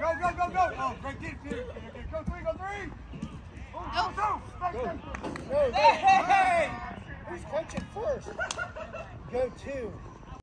Go, go, go, go. Oh, great deep, Peter. Go three, go three. Oh, go, go. Go. Hey! Who's coaching first? Go two.